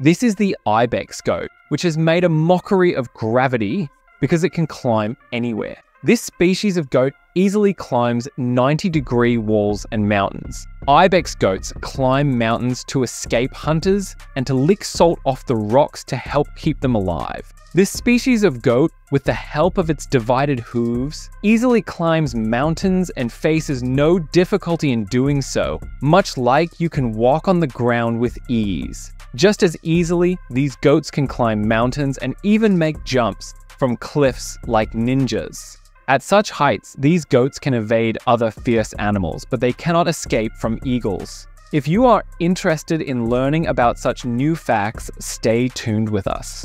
This is the ibex goat, which has made a mockery of gravity because it can climb anywhere. This species of goat easily climbs 90 degree walls and mountains. Ibex goats climb mountains to escape hunters and to lick salt off the rocks to help keep them alive. This species of goat, with the help of its divided hooves, easily climbs mountains and faces no difficulty in doing so, much like you can walk on the ground with ease. Just as easily, these goats can climb mountains and even make jumps from cliffs like ninjas. At such heights, these goats can evade other fierce animals, but they cannot escape from eagles. If you are interested in learning about such new facts, stay tuned with us.